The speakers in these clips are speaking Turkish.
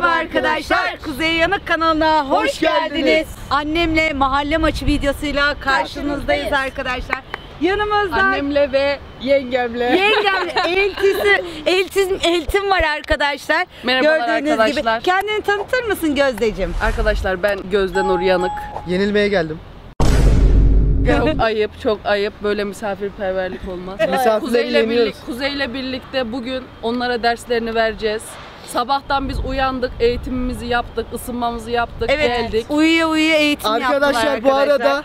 Merhaba arkadaşlar. Kuzey Yanık kanalına hoş, Hoş geldiniz. geldiniz. Annemle mahalle maçı videosuyla karşınızdayız arkadaşlar. Yanımızda Annemle ve yengemle. yengem eltisi, eltim, eltim var arkadaşlar. Merhabalar Gördüğünüz arkadaşlar. gibi. Kendini tanıtır mısın Gözdeciğim? Arkadaşlar ben Gözden Nur Yanık. Yenilmeye geldim. Çok ayıp, çok ayıp. Böyle misafirperverlik olmaz. Misafirleri Kuzey'le, birlik, Kuzey'le birlikte bugün onlara derslerini vereceğiz. Sabahtan biz uyandık, eğitimimizi yaptık, ısınmamızı yaptık, geldik. Uyuya uyuya eğitim Arkadaşlar, yaptılar bu arkadaşlar. arada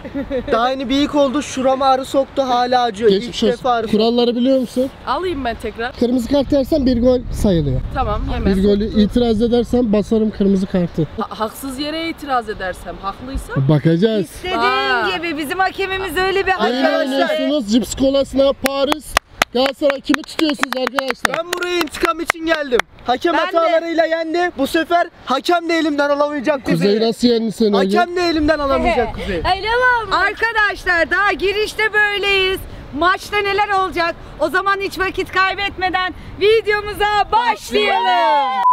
daha yeni bir ilk oldu. Şurama ağrı soktu hala acıyor. Geçmiş İlk olsun. defa ağrı. Kuralları biliyor musun? Alayım ben tekrar. Kırmızı kart yersen bir gol sayılıyor. Tamam, hemen. Bir golü itiraz edersen basarım kırmızı kartı. Ha- haksız yere itiraz edersem, haklıysam. Bakacağız. İstediğin Aa. gibi bizim hakemimiz öyle bir hakem. oynuyorsunuz. Cips kolasına Paris. Galatasaray kimi tutuyorsunuz arkadaşlar? Ben buraya intikam için geldim. Hakem Ben de. hatalarıyla yendi. Bu sefer hakem de elimden alamayacak Kuzey Kuzey. nasıl yendi seni? Hakem de elimden alamayacak Kuzey. Arkadaşlar daha girişte böyleyiz. Maçta neler olacak? O zaman hiç vakit kaybetmeden videomuza başlayalım.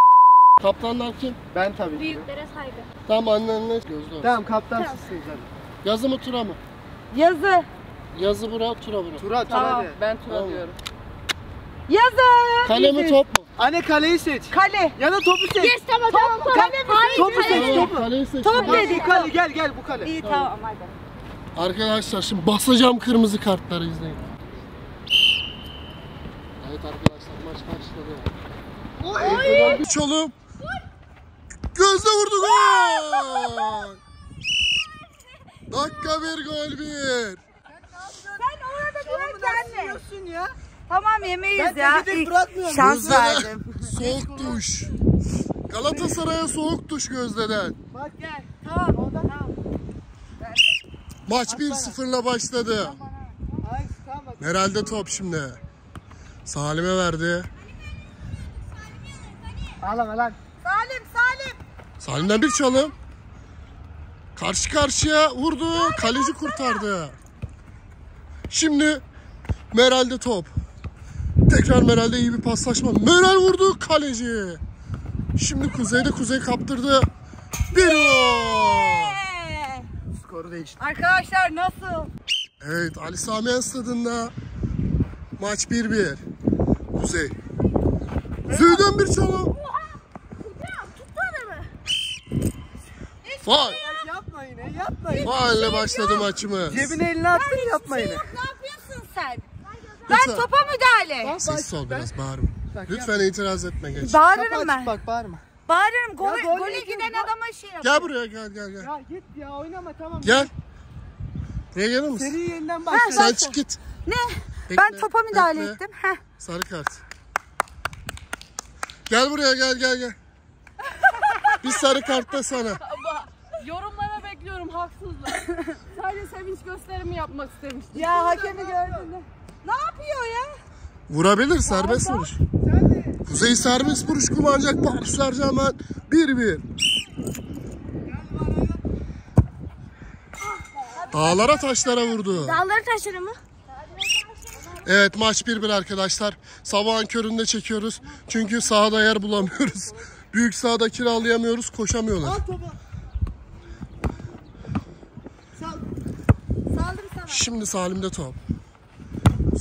Kaptanlar kim? Ben tabii. Büyüklere saygı. Tamam annenle gözlü. Tamam kaptan sizsiniz hadi. Yazı mı tura mı? Yazı. Yazı bura tura bura. Tura tura Tamam, hadi. ben tura Tamam. diyorum. Yazı. Kale mi top mu? Anne kaleyi seç. Kale. Ya da topu seç. Yes tamam tamam tamam. Kale mi? Hayır, Topu hayır. seç Tamam, topu. kaleyi seç. Top Tamam. dedi. Bu kale gel gel bu kale. İyi tamam hadi. Arkadaşlar şimdi basacağım kırmızı kartları izleyin. Evet arkadaşlar maç başladı. Bir çalım. Gözle vurdu gol. Dakika bir gol bir. Nasılsın ya? Tamam yemeyiz Ben ya. İlk bırakmıyorum. Şans verdim. Soğuk duş. Galatasaray'a soğuk duş Gözde'den. Bak gel. Tamam. Tamam. Maç 1-0'la başladı. Herhalde top şimdi. Salim'e verdi. Alan alan. Salim Salim. Salim'den bir çalım. Karşı karşıya vurdu. Kaleci kurtardı. Şimdi Meral'de top. Tekrar Meral'de iyi bir paslaşma. Meral vurdu kaleci. Şimdi Kuzey'de Kuzey kaptırdı. Bir gol. Skoru değişti. Arkadaşlar nasıl? Evet Ali Sami Yen stadında maç 1-1. Kuzey. Kuzey'den bir çalım. Faal. Yapma yine yapma yine. Faalle başladı maçımız. Cebine elini attın yapma yine. Lütfen. Ben topa müdahale. Sessiz ol biraz bağırma. Lütfen itiraz etme geç. Bağırırım ben. Bak bağırma. Bağırırım. Gole, Ya gol gole giden bak. adama şey yap. Gel buraya gel gel gel. Ya git ya oynama tamam. Gel. Buraya gelir misin? Seri yeniden başla. Sen çık git. Ne? Bekle, ben topa müdahale bekle. ettim. Heh. Sarı kart. Gel buraya gel gel gel. Bir sarı kart da sana. Yorumlara bekliyorum haksızlık. Sadece sevinç gösterimi yapmak istemiştim. Ya hakemi gördün mü? Ne yapıyor ya? Vurabilir serbest vuruş. Kuzey serbest vuruş kullanacak Paris Saint Germain 1-1. Dağlara taşlara vurdu. Dağları taşları mı? Evet maç 1-1 arkadaşlar. Sabahın köründe çekiyoruz. Çünkü sahada yer bulamıyoruz. Büyük sahada kiralayamıyoruz, koşamıyorlar. Al topu. Saldım sana. Şimdi Salim'de top.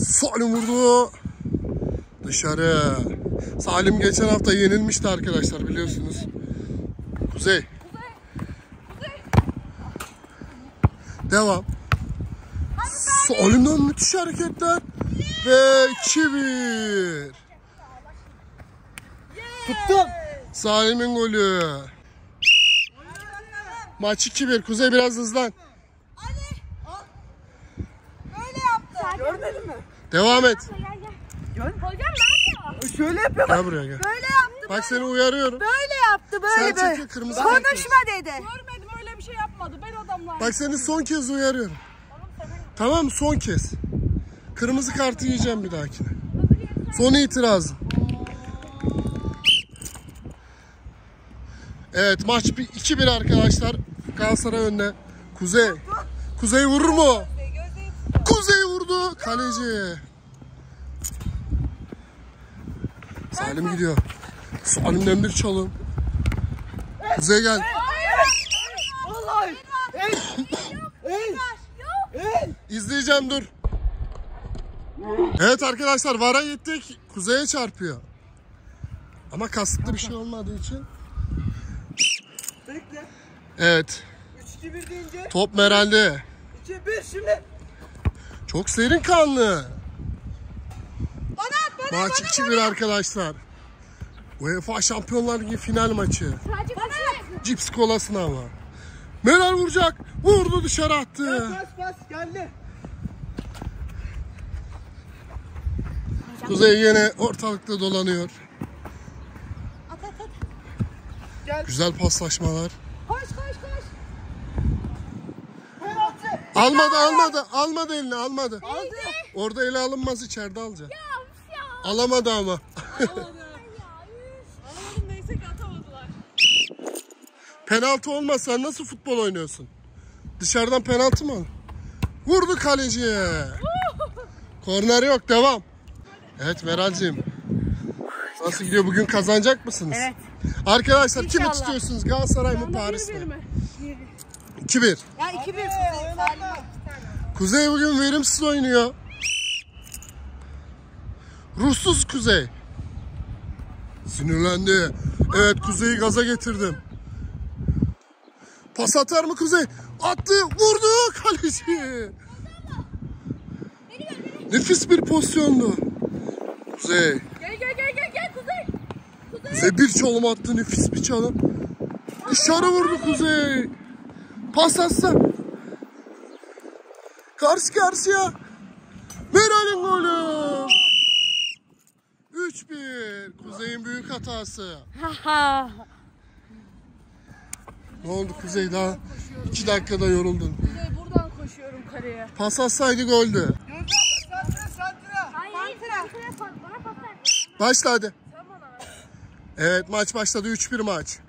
Salim vurdu. Dışarı. Salim geçen hafta yenilmişti arkadaşlar biliyorsunuz. Kuzey. Devam. Salim'den müthiş hareketler. Ve 2-1. Tuttum. Salim'in golü. Maç 2-1. Kuzey biraz hızlan. Böyle yaptı. Görmedin mi? Devam et. Gör. Hocam ne yapıyor? Şöyle yapıyor. Gel buraya gel. Böyle yaptı. Bak seni uyarıyorum. Böyle yaptı. Böyle Sen böyle. çekil, kırmızı kart Konuşma dedi. Görmedim öyle bir şey yapmadı. Ben adamla. Bak seni son kez uyarıyorum. Tamam mı? Son kez. Kırmızı kartı yiyeceğim bir dahakine. Son itirazım. Evet maç 2-1 arkadaşlar. Galatasaray önde. Kuzey. Kuzey vurur mu? Kuzey vurdu. Kaleci. Salim gidiyor. Salim'den bir çalım. Kuzey gel. Vallahi. El. El. El. İzleyeceğim dur. Evet arkadaşlar vara gittik. Kuzeye çarpıyor. Ama kasıtlı bir şey olmadığı için. Bekle. Evet. 3 2 1 deyince Top Meral'de. 2 1 şimdi. Çok serin kanlı. Maç 2-1 arkadaşlar. UEFA Şampiyonlar Ligi final maçı. Sadece bana. Cips kolasına ama. Meral vuracak. Vurdu dışarı attı. Pas pas geldi. Kuzey yine ortalıkta dolanıyor. At at at. Gel. Güzel paslaşmalar. Koş koş koş. Penaltı. Almadı almadı. Almadı elini almadı. Aldı. Orada ele alınmaz içeride alacak. Ya üf ya. Alamadı ama. Anlamadım neyse ki atamadılar. Penaltı olmasa nasıl futbol oynuyorsun? Dışarıdan penaltı mı? Vurdu kaleciye. Korner yok devam. Evet Meral'cim. Nasıl gidiyor bugün kazanacak mısınız? Evet. Arkadaşlar kimi İnşallah. tutuyorsunuz? Galatasaray mı Paris mi? 2-1. Ya 2-1 Kuzey. Kuzey bugün verimsiz oynuyor. Ruhsuz Kuzey. Sinirlendi. Evet Kuzey'i gaza getirdim. Pas atar mı Kuzey? Attı, vurdu kaleci. Nefis bir pozisyondu. Kuzey. Gel gel gel gel gel Kuzey. Kuzey bir çalım attı, nefis bir çalım. Dışarı vurdu Kuzey. Pas atsa. Karşı karşıya. Meral'in golü. 3-1. Kuzey'in büyük hatası. Ne oldu Kuzey daha? 2 dakikada yoruldun. Kuzey buradan koşuyorum kareye. Pas atsaydı goldü. Santra santra. Hayır. Santra. Santra. Bana pas ver. Başla hadi. Evet maç başladı 3-1 maç.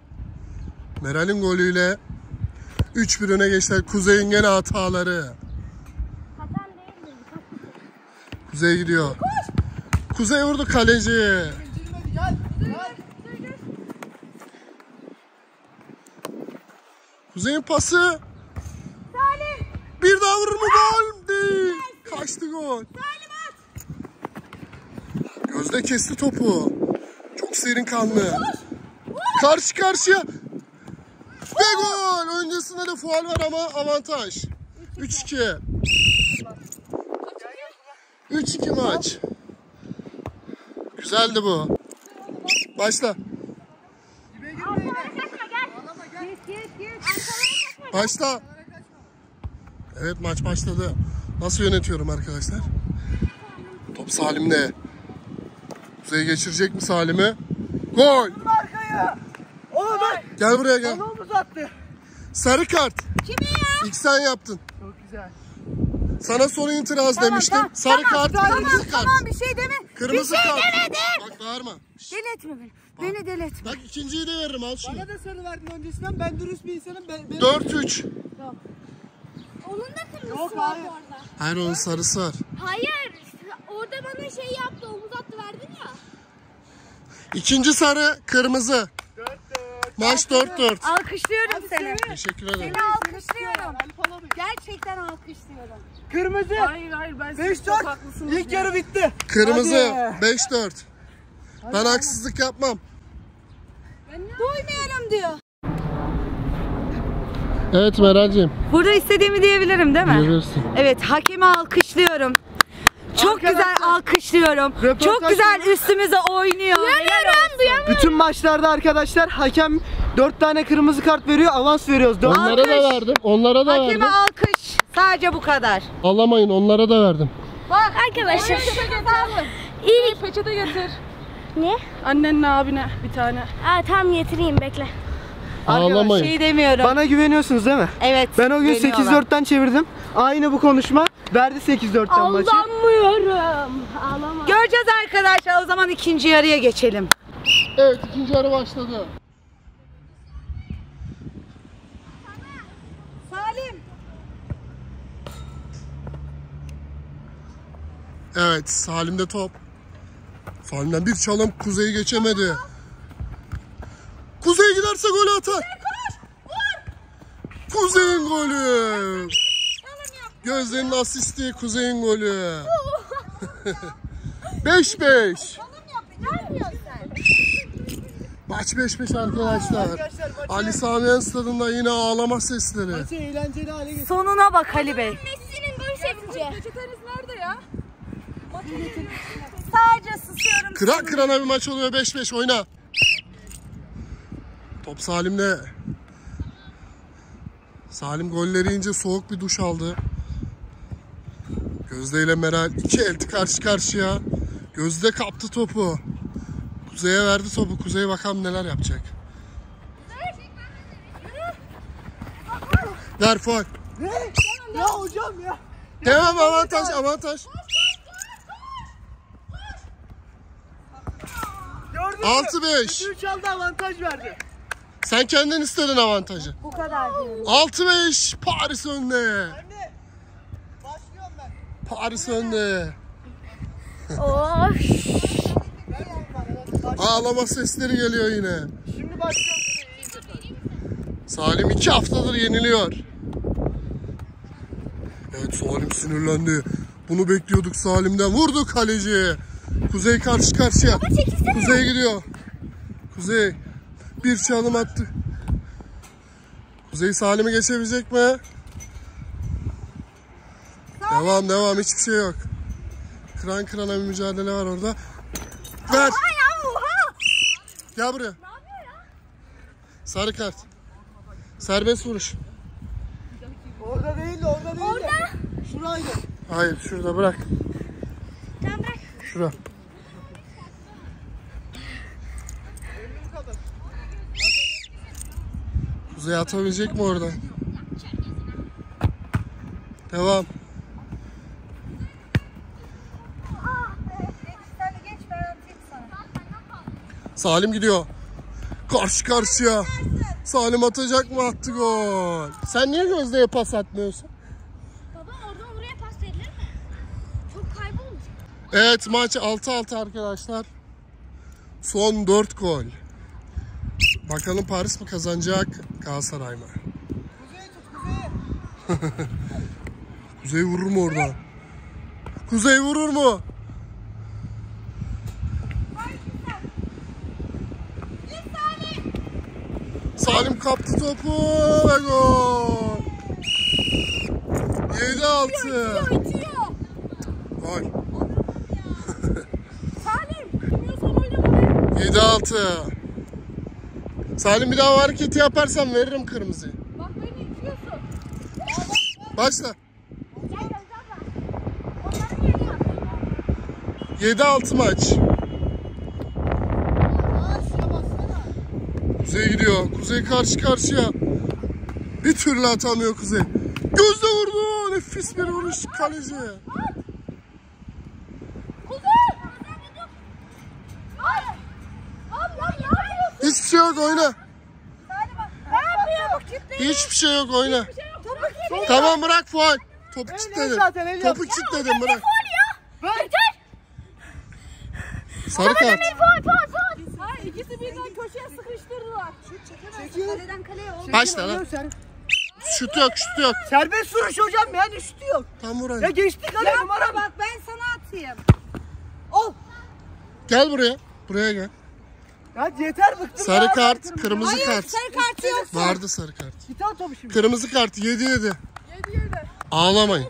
Meral'in golüyle 3-1 öne geçtiler. Kuzey'in gene hataları. Kuzey gidiyor. Kuzey vurdu kaleci. Gel. Gel. Kuzey'in pası. Bir daha vurur mu gol? Değil. Kaçtı gol. Gözde kesti topu. Çok serin kanlı. Karşı karşıya. Ve gol. Öncesinde de faul var ama avantaj. 3-2. 3-2 maç. Güzeldi bu. Başla. Başla. Evet maç başladı. Nasıl yönetiyorum arkadaşlar? Top Salim'de. Kuzey geçirecek mi Salim'i? Gol. Gel buraya gel. Onu omuz attı. Sarı kart. Kimi ya? İlk sen yaptın. Çok güzel. Sana son itiraz demiştim. tamam, Sarı tamam, kart, tamam, kırmızı kart. Tamam bir şey deme. Kırmızı bir şey kart. demedim. Bak bağırma. Deli etme beni. Beni deli etme. Bak ikinciyi de veririm al şunu. Bana da sarı verdin öncesinden. Ben dürüst bir insanım. Ben, ben... 4-3. Onun da kırmızısı Yok, var hayır. bu arada. Hayır onun sarısı var. Hayır. Orada bana şey yaptı. Omuz attı verdin ya. İkinci sarı, kırmızı. 4 4. Maç 4-4. Alkışlıyorum seni. Teşekkür ederim. Seni alkışlıyorum. Gerçekten alkışlıyorum. Kırmızı. Hayır hayır ben 5 siz çok 4. haklısınız. İlk ya. yarı bitti. Kırmızı Hadi. 5-4. Ben haksızlık yapmam. Duymayalım diyor. Evet Meral'cim. Burada istediğimi diyebilirim değil mi? Diyebilirsin. Evet hakemi alkışlıyorum. Çok Arkadaşlar, güzel alkışlıyorum. röportaj- Çok güzel üstümüze oynuyor. Duyamıyorum, duyamıyorum. Bütün maçlarda arkadaşlar hakem 4 tane kırmızı kart veriyor. Avans veriyoruz. Dört- Onlara da Alkış. verdim. Onlara da Hakeme verdim. alkış. Sadece bu kadar. Ağlamayın onlara da verdim. Bak arkadaşlar. İyi. Peçete getir. Ne? Annenle abine bir tane. Aa tamam getireyim bekle. Ağlamayın. Şey demiyorum. Bana güveniyorsunuz değil mi? Evet. Ben o gün güveniyorlar. 8-4'ten çevirdim. Aynı bu konuşma. Verdi 8-4'ten maçı. Aldanmıyorum. Ağlama. Göreceğiz arkadaşlar. O zaman ikinci yarıya geçelim. Evet ikinci yarı başladı. Salim. Evet Salim'de top. Salim'den bir çalım Kuzey'i geçemedi. Kuzey giderse gol atar. Kuzey'in golü. Gözde'nin asisti Kuzey'in golü. 5-5. Maç 5-5 arkadaşlar. Ali Sami stadında yine ağlama sesleri. maçı eğlenceli hale getir. Sonuna bak Ali Bey. Messi'nin gol sevinci. Peçeteniz nerede ya? Sadece susuyorum. Kıran kırana bir maç oluyor 5-5 oyna. Top Salim'de. Salim golleri yiyince soğuk bir duş aldı. Gözde ile Meral iki elti karşı karşıya. Gözde kaptı topu. Kuzey'e verdi topu. Kuzey bakalım neler yapacak. Ver faul. Ne? Ya hocam ya. Devam avantaj avantaj. Gördün mü? 6-5. 3 aldı avantaj verdi. Sen kendin istedin avantajı. Bu kadar diyorum. 6-5 Paris önde. Anne. Başlıyorum ben. Paris önde. Of. Ağlama sesleri geliyor yine. Şimdi başlıyorum. Salim iki haftadır yeniliyor. Evet Salim sinirlendi. Bunu bekliyorduk Salim'den. Vurdu kaleci. Kuzey karşı karşıya. Kuzey gidiyor. Kuzey bir çalım attı. Kuzey Salim'i geçebilecek mi? Devam devam hiçbir şey yok. Kıran kırana bir mücadele var orada. Ver. Gel buraya. Sarı kart. Serbest vuruş. Orada değil de orada değil de. Şuraydı. Hayır şurada bırak. Tamam bırak. Şura. Kuzey atabilecek mi orada? Devam. Salim gidiyor. Karşı karşıya. Salim atacak mı? Attı gol. Sen niye Gözde'ye pas atmıyorsun? Baba oradan oraya pas verilir mi? Çok kaybolmuş. Evet maç 6-6 arkadaşlar. Son 4 gol. Bakalım Paris mi kazanacak Galatasaray mı? Kuzey tut kuzeyi. Kuzey vurur mu orada? Kuzey vurur mu? Salim kaptı topu ve gol. 7-6. Gol. Salim, bilmiyorsan oynama. 7-6. Salim bir daha hareketi yaparsan veririm kırmızıyı. Bak beni itiyorsun. Başla. Gel Gözde abla. Onların yerini yap. 7-6 maç. Kuzey gidiyor. Kuzey karşı karşıya. Bir türlü atamıyor Kuzey. Gözde vurdu. Nefis bir vuruş kaleci. Hiçbir şey yok oyna. Hiçbir şey yok oyna. Tamam bırak faul. Topu kilitledim. Topu kilitledim bırak. Sarı kart. Hayır, birden köşeye sıkıştırdılar. Çekil. Başla lan. Şut yok şut yok. Serbest vuruş hocam yani üstü yok. Tam vur Ya geçti kale numara. Bak ben sana atayım. Al. Gel buraya. Buraya gel. Ya yeter bıktım. Sarı ya. kart, kırmızı kart. Sarı kartı yok. Vardı sarı kart. Git al topu şimdi. Kırmızı kart 7 7. Yedi yedi. Ağlamayın.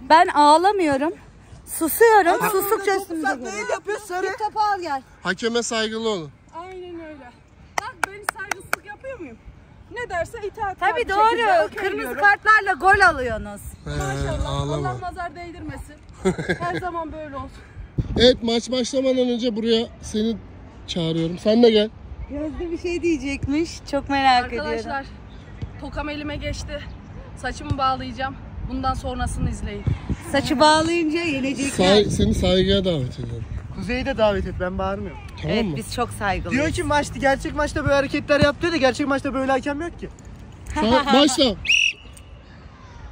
Ben ağlamıyorum. Susuyorum. Bak, Sustukça üstümüze sen geliyor. el yapıyor sarı. Git topu al gel. Hakeme saygılı olun. Aynen öyle. Bak ben hiç saygısızlık yapıyor muyum? Ne derse itaat Tabii doğru. Kırmızı diyorum. kartlarla gol alıyorsunuz. He, Maşallah. Allah ağlama. nazar değdirmesin. Her zaman böyle olsun. Evet maç başlamadan önce buraya seni çağırıyorum. Sen de gel. Gözde bir şey diyecekmiş. Çok merak ediyorum. Arkadaşlar tokam elime geçti. Saçımı bağlayacağım. Bundan sonrasını izleyin. Saçı bağlayınca yenecekler. Say, seni saygıya davet ediyorum. Kuzey'i de davet et ben bağırmıyorum. Tamam Evet mı? biz çok saygılıyız. Diyor ki maçta gerçek maçta böyle hareketler yaptı da gerçek maçta böyle hakem yok ki. Sa- başla.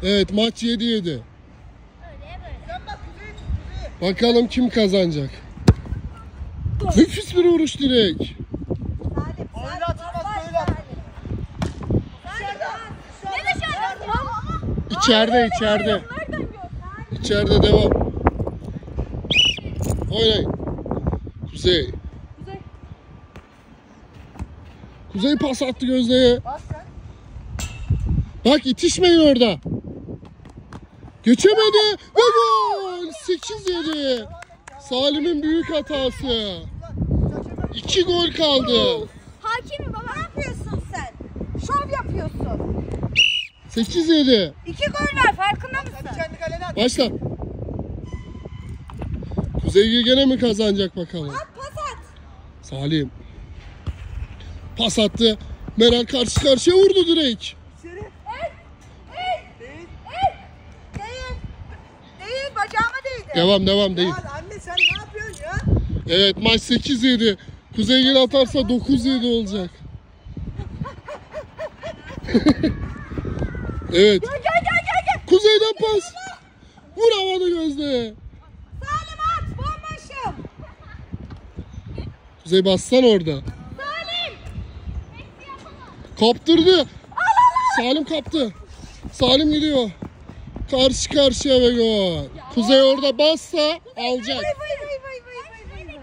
Evet maç 7 7. Bakalım kim kazanacak. Nefis bir vuruş direkt. Böyle at. İçeride içeride. İçeride devam. Oynayın. Kuzey. Kuzey pas attı Gözde'ye. Bak itişmeyin orada. Geçemedi ve gol. 8-7. Salim'in büyük hatası. 2 gol kaldı. Hakimim baba. Ne yapıyorsun sen? Şov yapıyorsun. 8-7. İki gol var farkında mısın? Kendi kalene at. Başla. Kuzey gene mi kazanacak bakalım? At pas at. Salim. Pas attı. Meral karşı karşıya vurdu direkt. İçeri. Değil. Değil bacağıma değdi. Devam devam değil. Lan anne sen ne yapıyorsun ya? Evet maç 8-7. Kuzey gel atarsa 9-7 olacak. evet. Gel gel gel gel. Kuzeyden pas. Vur havada gözde. Salim at bomboşum. Kuzey bassan orada. Salim. Kaptırdı. Salim kaptı. Salim gidiyor. Karşı karşıya ve gol. Kuzey orada bassa alacak. Vay vay vay vay vay vay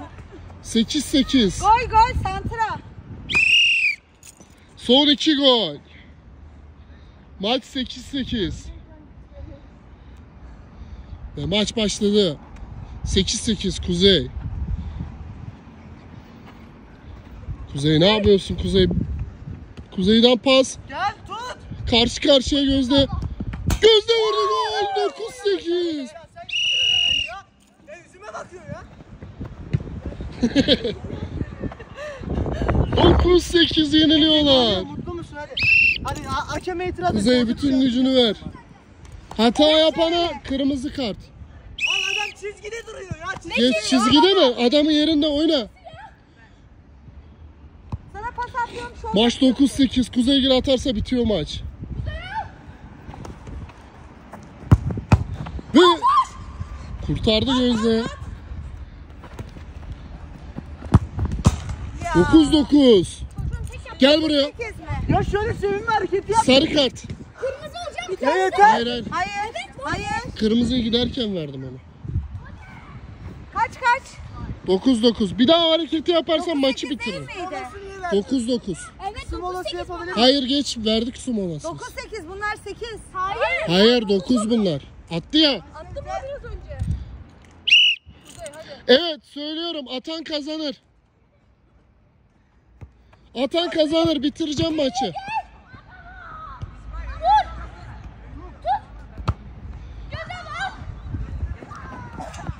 vay. 8-8. Gol gol santra. Son 2 gol. Maç 8-8. Ve maç başladı. 8-8 Kuzey. Kuzey ne yapıyorsun Kuzey? Kuzey'den pas. Gel tut. Karşı karşıya Gözde. Gözde vurdu gol. 9-8. Ya sen ya. Ya yüzüme bakıyor ya. 9-8 yeniliyorlar. Mutlu musun hadi? Hadi ha- hakeme itiraz et. Kuzey bütün gücünü ver. Hata yapana kırmızı kart. Al adam çizgide duruyor ya. Çizgi. Geç çizgide mi? Adamı yerinde oyna. Sana pas atıyorum şov. Maç 9-8. Kuzeygil atarsa bitiyor maç. Ve kurtardı Gözde. 9-9. Gel buraya. Sekiz mi? Ya şöyle sevinme hareketi yap. Sarı kart. Kırmızı olacak. Ya yeter. Hayır hayır. Hayır. Hayır. Kırmızıyı giderken verdim onu. Kaç kaç? 9-9. Bir daha hareketi yaparsan maçı Sekiz değil miydi? 9-9. Evet Su molası 9-8 yapabilir. Hayır geç verdik su molasını. 9 8 bunlar 8. Hayır. Hayır 9 bunlar. Attı ya. Attım mı biraz önce? Kuzey hadi. Evet söylüyorum atan kazanır. Atan kazanır bitireceğim maçı.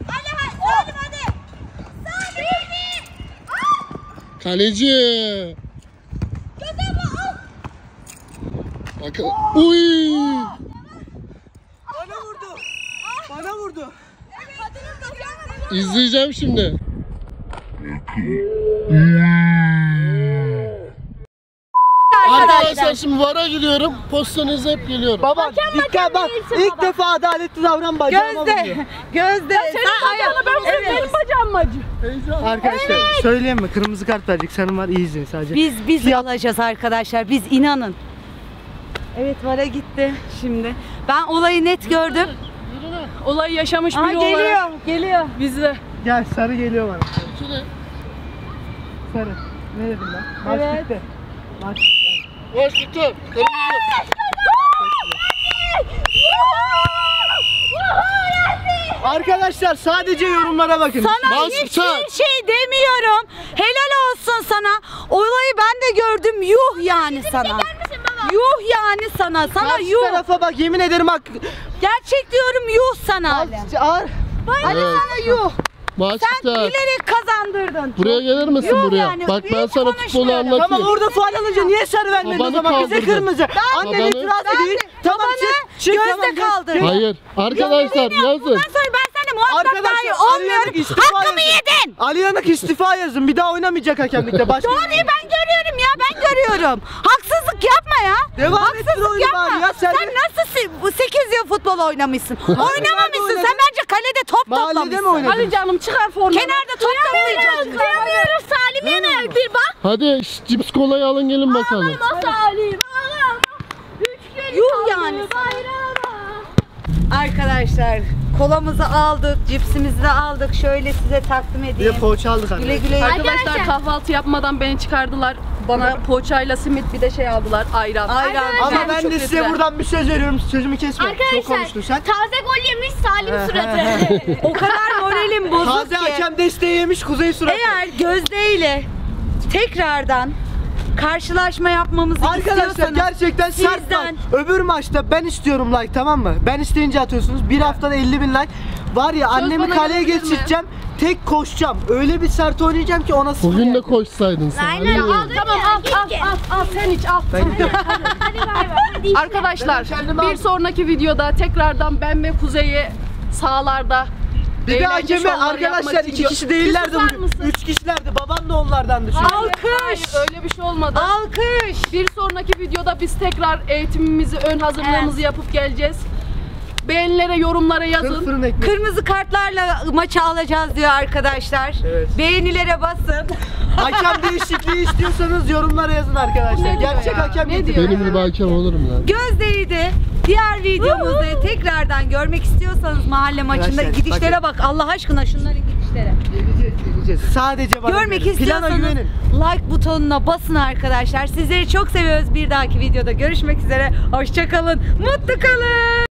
Hadi hadi Salim hadi. Salim. Kaleci. Bakın. Uy. Bana vurdu. Bana vurdu. Bacağına İzleyeceğim şimdi. Arkadaşlar şimdi VAR'a gidiyorum. Pozisyonu hep geliyorum. Baba dikkat bak. İlk defa adaletli davran bacağıma vuruyor. Gözde. Gözde. Senin bacağına ben vurayım benim bacağım mı acıyor? Arkadaşlar söyleyeyim mi? Kırmızı kart verecek. Senin var iyi izleyin sadece. Biz biz alacağız arkadaşlar. Biz inanın. Evet Vara gitti şimdi. Ben olayı net gördüm. Olayı yaşamış Aa biri geliyor. olarak Geliyor. biz de Gel sarı geliyor bana. Sarı. Ne dedim ben? Maç Evet. bitti. Maç Boş bitti. Kırmızı. Arkadaşlar sadece yorumlara bakın. Sana Maç hiçbir biter. şey demiyorum. Helal olsun sana. Olayı ben de gördüm. Yuh yani sana. Yuh yani sana. Sana Karşı yuh. tarafa bak yemin ederim bak. Gerçek diyorum yuh sana. Al, ağır. Hadi Evet. sana yuh. Maç Sen bilerek kazandırdın. Buraya gelir misin Yok buraya? yani, Bak ben büyük sana futbolu anlatayım. Tamam orada faal alınca niye sarı vermedin o Babanı zaman bize kaldırdın. kırmızı. Annen Babanı- itiraz Ben ediyor. Tamam babanı çık. çık gözde tamam, gel. kaldırdın. Hayır. Arkadaşlar yazın. Bundan sonra ben Arkadaşlar arayarak istifa Hakkımı yazın. yedin. Ali Yanık istifa yazın. Bir daha oynamayacak hakemlikte. Başka Doğruyu ben görüyorum ya ben görüyorum. Haksızlık yapma ya. Devam ettir Haksızlık oyunu yapma. bari ya, sen Sen nasıl si- bu 8 yıl futbol oynamışsın? Oynamamışsın. Sen bence kalede top Mahallede mi toplamışsın. oynadın? Hadi canım çıkar formanı. Kenarda top toplayacaksın. Kıyamıyoruz Salim Yener bir bak. Hadi şş, cips kolayı alın gelin bakalım. Salim ağlama. Üç gün Yuh yani. Arkadaşlar kolamızı aldık, cipsimizi de aldık. Şöyle size takdim Bir de edeyim. poğaça aldık Güle arkadaşlar. güle. Arkadaşlar Arkadaşlar. kahvaltı yapmadan beni çıkardılar. Bana poğaçayla simit bir de şey aldılar ayran. Ayran. Ama Hem ben de size buradan bir söz veriyorum. Sözümü kesme. Çok Arkadaşlar konuştun sen. taze gol yemiş Salim suratı. O kadar moralim bozuk Taze ki. hakem desteği yemiş Kuzey suratı. Eğer Gözde ile tekrardan karşılaşma yapmamızı Arkadaşlar istiyorsanız gerçekten sert sizden- like. Öbür maçta ben istiyorum like tamam mı? Ben isteyince atıyorsunuz. Bir haftada 50 bin like. Var ya annemi bana kaleye gelebilir mi? geçireceğim. Tek koşacağım. Öyle bir sert oynayacağım ki ona sıfır. Bugün de yani. koşsaydın sen. Aynen al Tamam al al al al sen iç al. Ben. Hadi. Arkadaşlar bir sonraki videoda tekrardan ben ve Kuzey'i sağlarda Bir de hakemi arkadaşlar iki kişi değillerdi? Üç kişilerdi. Da onlardandı. Şimdi. Hayır, Alkış. hayır, öyle bir şey olmadı. Alkış. Bir sonraki videoda biz tekrar eğitimimizi, ön hazırlığımızı yapıp geleceğiz. Beğenilere, yorumlara yazın. fırın ekmek. Kırmızı kartlarla maçı alacağız diyor arkadaşlar. Evet. Beğenilere basın. Hakem değişikliği istiyorsanız yorumlara yazın arkadaşlar. Ne Gerçek ya? hakem Ne diyor? Benim gibi hakem olurum lan. Gözde'yi de diğer videomuzu tekrardan görmek istiyorsanız mahalle maçında Arkadaşlar, gidişlere bak Allah aşkına şunların gidişlere. Geleceğiz, geleceğiz. Sadece bana Görmek güvenin. Plana istiyorsanız güvenin. like butonuna basın arkadaşlar. Sizleri çok seviyoruz. Bir dahaki videoda görüşmek üzere. Hoşçakalın. Mutlu kalın.